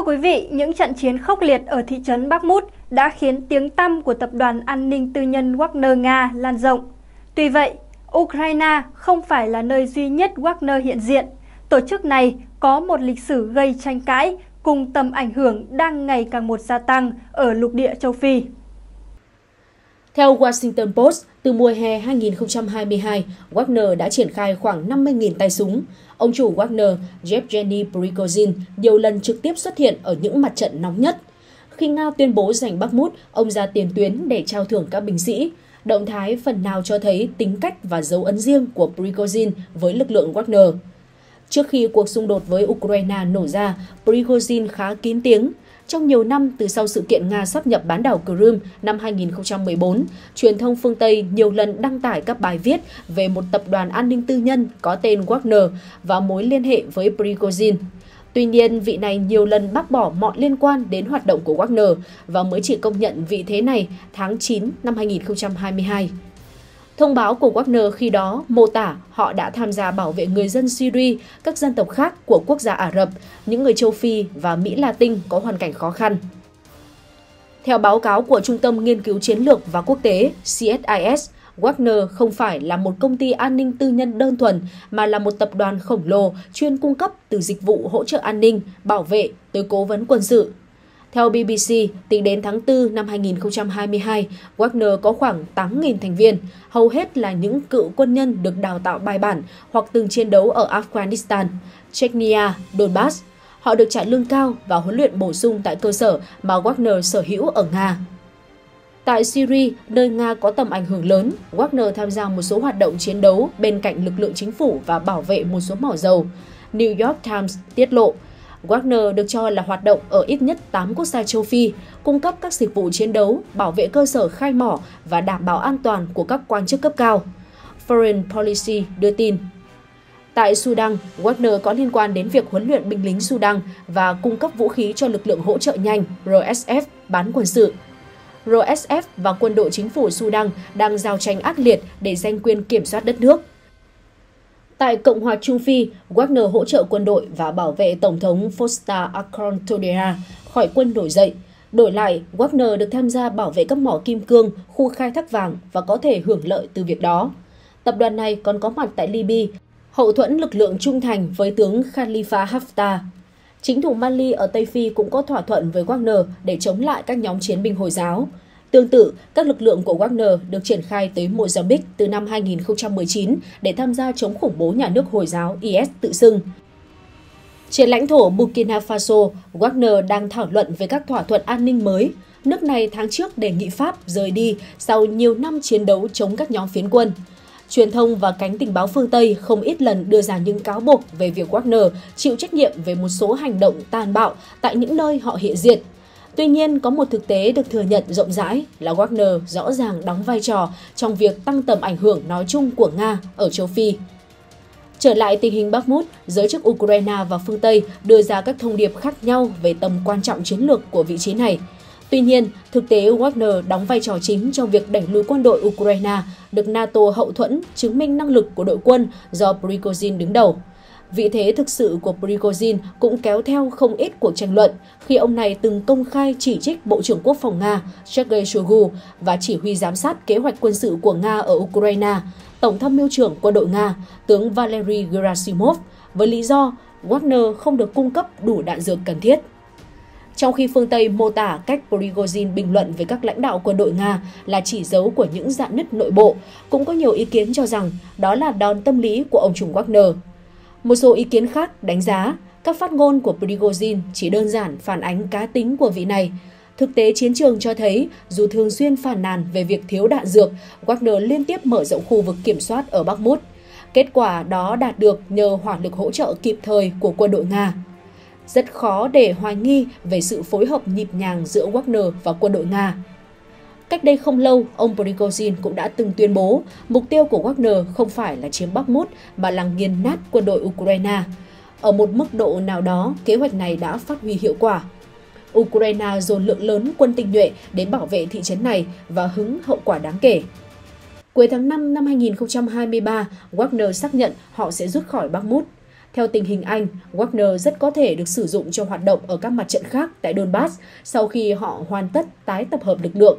Thưa quý vị, những trận chiến khốc liệt ở thị trấn Bakhmut đã khiến tiếng tăm của tập đoàn an ninh tư nhân Wagner Nga lan rộng. Tuy vậy, Ukraine không phải là nơi duy nhất Wagner hiện diện. Tổ chức này có một lịch sử gây tranh cãi cùng tầm ảnh hưởng đang ngày càng một gia tăng ở lục địa châu Phi. Theo Washington Post, từ mùa hè 2022, Wagner đã triển khai khoảng 50.000 tay súng. Ông chủ Wagner, Yevgeny Prigozhin, nhiều lần trực tiếp xuất hiện ở những mặt trận nóng nhất. Khi Nga tuyên bố giành Bakhmut, ông ra tiền tuyến để trao thưởng các binh sĩ. Động thái phần nào cho thấy tính cách và dấu ấn riêng của Prigozhin với lực lượng Wagner. Trước khi cuộc xung đột với Ukraine nổ ra, Prigozhin khá kín tiếng. Trong nhiều năm từ sau sự kiện Nga sắp nhập bán đảo Crimea năm 2014, truyền thông phương Tây nhiều lần đăng tải các bài viết về một tập đoàn an ninh tư nhân có tên Wagner và mối liên hệ với Prigozhin. Tuy nhiên, vị này nhiều lần bác bỏ mọi liên quan đến hoạt động của Wagner và mới chỉ công nhận vị thế này tháng 9 năm 2022. Thông báo của Wagner khi đó mô tả họ đã tham gia bảo vệ người dân Syria, các dân tộc khác của quốc gia Ả Rập, những người châu Phi và Mỹ Latin có hoàn cảnh khó khăn. Theo báo cáo của Trung tâm Nghiên cứu Chiến lược và Quốc tế CSIS, Wagner không phải là một công ty an ninh tư nhân đơn thuần mà là một tập đoàn khổng lồ chuyên cung cấp từ dịch vụ hỗ trợ an ninh, bảo vệ tới cố vấn quân sự. Theo BBC, tính đến tháng 4 năm 2022, Wagner có khoảng 8.000 thành viên, hầu hết là những cựu quân nhân được đào tạo bài bản hoặc từng chiến đấu ở Afghanistan, Chechnya, Donbass. Họ được trả lương cao và huấn luyện bổ sung tại cơ sở mà Wagner sở hữu ở Nga. Tại Syria, nơi Nga có tầm ảnh hưởng lớn, Wagner tham gia một số hoạt động chiến đấu bên cạnh lực lượng chính phủ và bảo vệ một số mỏ dầu. New York Times tiết lộ, Wagner được cho là hoạt động ở ít nhất 8 quốc gia châu Phi, cung cấp các dịch vụ chiến đấu, bảo vệ cơ sở khai mỏ và đảm bảo an toàn của các quan chức cấp cao. Foreign Policy đưa tin. Tại Sudan, Wagner có liên quan đến việc huấn luyện binh lính Sudan và cung cấp vũ khí cho lực lượng hỗ trợ nhanh RSF bán quân sự. RSF và quân đội chính phủ Sudan đang giao tranh ác liệt để giành quyền kiểm soát đất nước. Tại Cộng hòa Trung Phi, Wagner hỗ trợ quân đội và bảo vệ Tổng thống Fosta Akron Todera khỏi quân nổi dậy. Đổi lại, Wagner được tham gia bảo vệ các mỏ kim cương, khu khai thác vàng và có thể hưởng lợi từ việc đó. Tập đoàn này còn có mặt tại Libya, hậu thuẫn lực lượng trung thành với tướng Khalifa Haftar. Chính thủ Mali ở Tây Phi cũng có thỏa thuận với Wagner để chống lại các nhóm chiến binh Hồi giáo. Tương tự, các lực lượng của Wagner được triển khai tới Mozambique từ năm 2019 để tham gia chống khủng bố nhà nước Hồi giáo IS tự xưng. Trên lãnh thổ Burkina Faso, Wagner đang thảo luận về các thỏa thuận an ninh mới. Nước này tháng trước đề nghị Pháp rời đi sau nhiều năm chiến đấu chống các nhóm phiến quân. Truyền thông và cánh tình báo phương Tây không ít lần đưa ra những cáo buộc về việc Wagner chịu trách nhiệm về một số hành động tàn bạo tại những nơi họ hiện diện – Tuy nhiên, có một thực tế được thừa nhận rộng rãi là Wagner rõ ràng đóng vai trò trong việc tăng tầm ảnh hưởng nói chung của Nga ở châu Phi. Trở lại tình hình Bakhmut, giới chức Ukraine và phương Tây đưa ra các thông điệp khác nhau về tầm quan trọng chiến lược của vị trí này. Tuy nhiên, thực tế Wagner đóng vai trò chính trong việc đẩy lùi quân đội Ukraine, được NATO hậu thuẫn chứng minh năng lực của đội quân do Prigozhin đứng đầu. Vị thế thực sự của Prigozhin cũng kéo theo không ít cuộc tranh luận khi ông này từng công khai chỉ trích Bộ trưởng Quốc phòng Nga Sergei Shoigu và chỉ huy giám sát kế hoạch quân sự của Nga ở Ukraine, Tổng tham mưu trưởng quân đội Nga, tướng Valery Gerasimov, với lý do Wagner không được cung cấp đủ đạn dược cần thiết. Trong khi phương Tây mô tả cách Prigozhin bình luận với các lãnh đạo quân đội Nga là chỉ dấu của những dạn nứt nội bộ, cũng có nhiều ý kiến cho rằng đó là đòn tâm lý của ông trùm Wagner – một số ý kiến khác đánh giá các phát ngôn của Prigozhin chỉ đơn giản phản ánh cá tính của vị này. Thực tế chiến trường cho thấy, dù thường xuyên phản nàn về việc thiếu đạn dược, Wagner liên tiếp mở rộng khu vực kiểm soát ở Bắc Mút Kết quả đó đạt được nhờ hỏa lực hỗ trợ kịp thời của quân đội Nga. Rất khó để hoài nghi về sự phối hợp nhịp nhàng giữa Wagner và quân đội Nga. Cách đây không lâu, ông Prigozhin cũng đã từng tuyên bố mục tiêu của Wagner không phải là chiếm Bakhmut mà là nghiền nát quân đội Ukraine. Ở một mức độ nào đó, kế hoạch này đã phát huy hiệu quả. Ukraine dồn lượng lớn quân tinh nhuệ đến bảo vệ thị trấn này và hứng hậu quả đáng kể. Cuối tháng 5 năm 2023, Wagner xác nhận họ sẽ rút khỏi Bakhmut. Theo tình hình Anh, Wagner rất có thể được sử dụng cho hoạt động ở các mặt trận khác tại Donbass sau khi họ hoàn tất tái tập hợp lực lượng.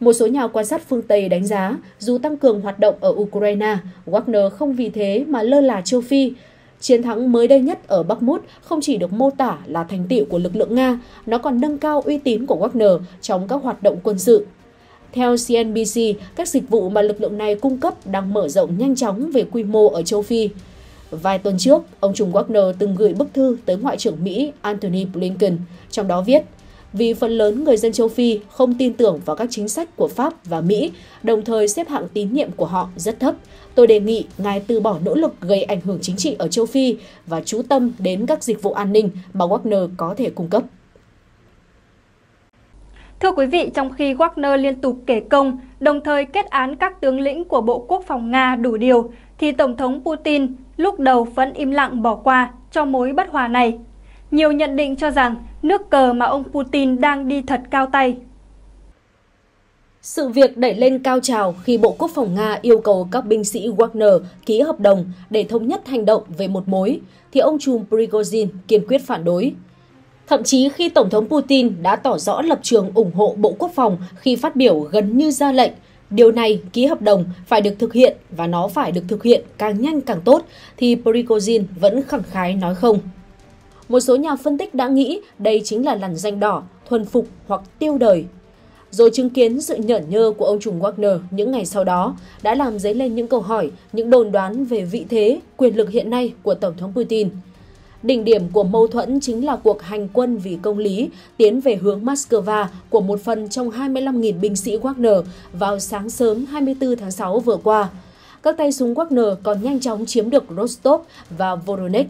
Một số nhà quan sát phương Tây đánh giá, dù tăng cường hoạt động ở Ukraine, Wagner không vì thế mà lơ là châu Phi. Chiến thắng mới đây nhất ở Bakhmut không chỉ được mô tả là thành tựu của lực lượng Nga, nó còn nâng cao uy tín của Wagner trong các hoạt động quân sự. Theo CNBC, các dịch vụ mà lực lượng này cung cấp đang mở rộng nhanh chóng về quy mô ở châu Phi. Vài tuần trước, ông Trung Wagner từng gửi bức thư tới Ngoại trưởng Mỹ Antony Blinken, trong đó viết vì phần lớn người dân châu Phi không tin tưởng vào các chính sách của Pháp và Mỹ, đồng thời xếp hạng tín nhiệm của họ rất thấp. Tôi đề nghị ngài từ bỏ nỗ lực gây ảnh hưởng chính trị ở châu Phi và chú tâm đến các dịch vụ an ninh mà Wagner có thể cung cấp. Thưa quý vị, trong khi Wagner liên tục kể công, đồng thời kết án các tướng lĩnh của Bộ Quốc phòng Nga đủ điều, thì Tổng thống Putin lúc đầu vẫn im lặng bỏ qua cho mối bất hòa này. Nhiều nhận định cho rằng nước cờ mà ông Putin đang đi thật cao tay. Sự việc đẩy lên cao trào khi Bộ Quốc phòng Nga yêu cầu các binh sĩ Wagner ký hợp đồng để thống nhất hành động về một mối, thì ông trùm Prigozhin kiên quyết phản đối. Thậm chí khi Tổng thống Putin đã tỏ rõ lập trường ủng hộ Bộ Quốc phòng khi phát biểu gần như ra lệnh, điều này ký hợp đồng phải được thực hiện và nó phải được thực hiện càng nhanh càng tốt, thì Prigozhin vẫn khẳng khái nói không. Một số nhà phân tích đã nghĩ đây chính là làn danh đỏ, thuần phục hoặc tiêu đời. Rồi chứng kiến sự nhởn nhơ của ông trùng Wagner những ngày sau đó đã làm dấy lên những câu hỏi, những đồn đoán về vị thế, quyền lực hiện nay của Tổng thống Putin. Đỉnh điểm của mâu thuẫn chính là cuộc hành quân vì công lý tiến về hướng Moscow của một phần trong 25.000 binh sĩ Wagner vào sáng sớm 24 tháng 6 vừa qua. Các tay súng Wagner còn nhanh chóng chiếm được Rostov và Voronezh.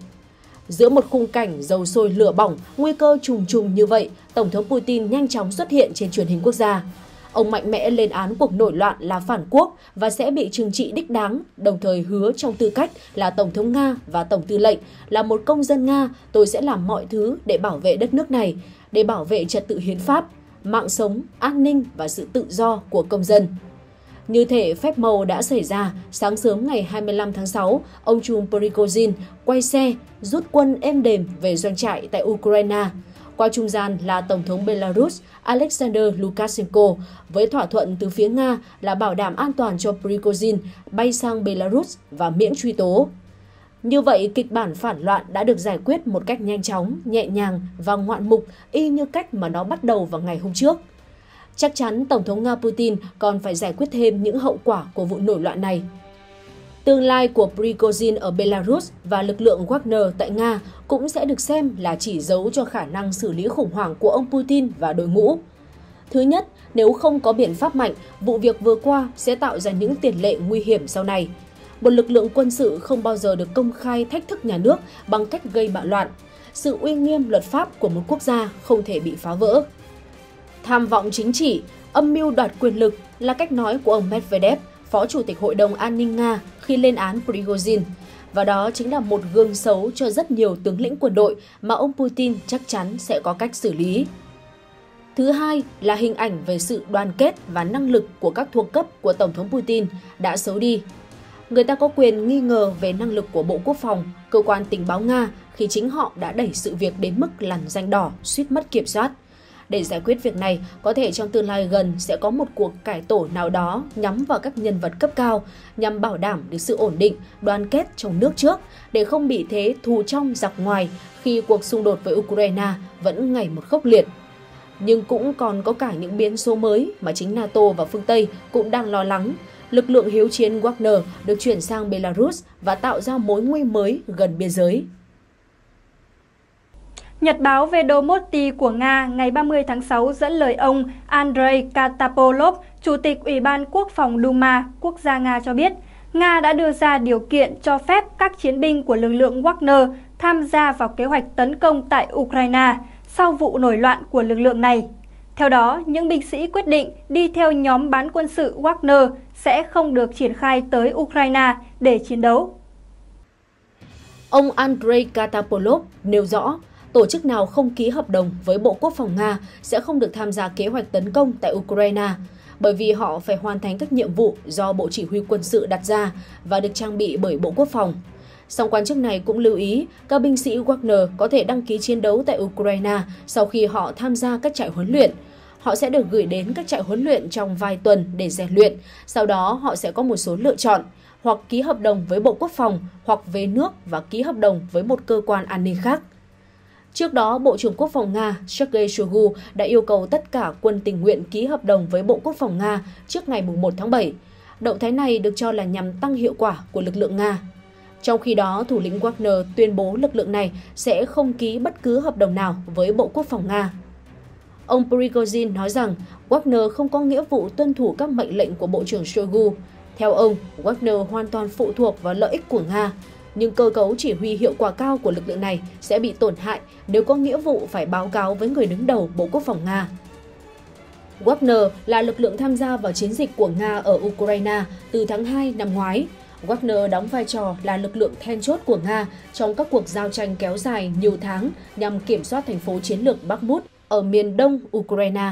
Giữa một khung cảnh dầu sôi lửa bỏng, nguy cơ trùng trùng như vậy, Tổng thống Putin nhanh chóng xuất hiện trên truyền hình quốc gia. Ông mạnh mẽ lên án cuộc nổi loạn là phản quốc và sẽ bị trừng trị đích đáng, đồng thời hứa trong tư cách là Tổng thống Nga và Tổng tư lệnh, là một công dân Nga, tôi sẽ làm mọi thứ để bảo vệ đất nước này, để bảo vệ trật tự hiến pháp, mạng sống, an ninh và sự tự do của công dân. Như thể phép màu đã xảy ra, sáng sớm ngày 25 tháng 6, ông Chum Prigozhin quay xe, rút quân êm đềm về doanh trại tại Ukraine. Qua trung gian là Tổng thống Belarus Alexander Lukashenko, với thỏa thuận từ phía Nga là bảo đảm an toàn cho Prigozhin bay sang Belarus và miễn truy tố. Như vậy, kịch bản phản loạn đã được giải quyết một cách nhanh chóng, nhẹ nhàng và ngoạn mục y như cách mà nó bắt đầu vào ngày hôm trước. Chắc chắn Tổng thống Nga Putin còn phải giải quyết thêm những hậu quả của vụ nổi loạn này. Tương lai của Prigozhin ở Belarus và lực lượng Wagner tại Nga cũng sẽ được xem là chỉ dấu cho khả năng xử lý khủng hoảng của ông Putin và đội ngũ. Thứ nhất, nếu không có biện pháp mạnh, vụ việc vừa qua sẽ tạo ra những tiền lệ nguy hiểm sau này. Một lực lượng quân sự không bao giờ được công khai thách thức nhà nước bằng cách gây bạo loạn. Sự uy nghiêm luật pháp của một quốc gia không thể bị phá vỡ. Tham vọng chính trị, âm mưu đoạt quyền lực là cách nói của ông Medvedev, Phó Chủ tịch Hội đồng An ninh Nga khi lên án Prigozhin. Và đó chính là một gương xấu cho rất nhiều tướng lĩnh quân đội mà ông Putin chắc chắn sẽ có cách xử lý. Thứ hai là hình ảnh về sự đoàn kết và năng lực của các thuộc cấp của Tổng thống Putin đã xấu đi. Người ta có quyền nghi ngờ về năng lực của Bộ Quốc phòng, cơ quan tình báo Nga khi chính họ đã đẩy sự việc đến mức lằn danh đỏ, suýt mất kiểm soát. Để giải quyết việc này, có thể trong tương lai gần sẽ có một cuộc cải tổ nào đó nhắm vào các nhân vật cấp cao nhằm bảo đảm được sự ổn định, đoàn kết trong nước trước để không bị thế thù trong giặc ngoài khi cuộc xung đột với Ukraine vẫn ngày một khốc liệt. Nhưng cũng còn có cả những biến số mới mà chính NATO và phương Tây cũng đang lo lắng. Lực lượng hiếu chiến Wagner được chuyển sang Belarus và tạo ra mối nguy mới gần biên giới. Nhật báo Vedomosti của Nga ngày 30 tháng 6 dẫn lời ông Andrei Katapolov, Chủ tịch Ủy ban Quốc phòng Duma, quốc gia Nga cho biết, Nga đã đưa ra điều kiện cho phép các chiến binh của lực lượng Wagner tham gia vào kế hoạch tấn công tại Ukraine sau vụ nổi loạn của lực lượng này. Theo đó, những binh sĩ quyết định đi theo nhóm bán quân sự Wagner sẽ không được triển khai tới Ukraine để chiến đấu. Ông Andrei Katapolov nêu rõ, tổ chức nào không ký hợp đồng với Bộ Quốc phòng Nga sẽ không được tham gia kế hoạch tấn công tại Ukraine, bởi vì họ phải hoàn thành các nhiệm vụ do Bộ Chỉ huy quân sự đặt ra và được trang bị bởi Bộ Quốc phòng. Song quan chức này cũng lưu ý các binh sĩ Wagner có thể đăng ký chiến đấu tại Ukraine sau khi họ tham gia các trại huấn luyện. Họ sẽ được gửi đến các trại huấn luyện trong vài tuần để rèn luyện, sau đó họ sẽ có một số lựa chọn, hoặc ký hợp đồng với Bộ Quốc phòng, hoặc về nước và ký hợp đồng với một cơ quan an ninh khác. Trước đó, Bộ trưởng Quốc phòng Nga Sergei Shoigu đã yêu cầu tất cả quân tình nguyện ký hợp đồng với Bộ Quốc phòng Nga trước ngày 1 tháng 7. Động thái này được cho là nhằm tăng hiệu quả của lực lượng Nga. Trong khi đó, thủ lĩnh Wagner tuyên bố lực lượng này sẽ không ký bất cứ hợp đồng nào với Bộ Quốc phòng Nga. Ông Prigozhin nói rằng Wagner không có nghĩa vụ tuân thủ các mệnh lệnh của Bộ trưởng Shoigu. Theo ông, Wagner hoàn toàn phụ thuộc vào lợi ích của Nga, nhưng cơ cấu chỉ huy hiệu quả cao của lực lượng này sẽ bị tổn hại nếu có nghĩa vụ phải báo cáo với người đứng đầu Bộ Quốc phòng Nga. Wagner là lực lượng tham gia vào chiến dịch của Nga ở Ukraine từ tháng 2 năm ngoái. Wagner đóng vai trò là lực lượng then chốt của Nga trong các cuộc giao tranh kéo dài nhiều tháng nhằm kiểm soát thành phố chiến lược Bakhmut ở miền đông Ukraine.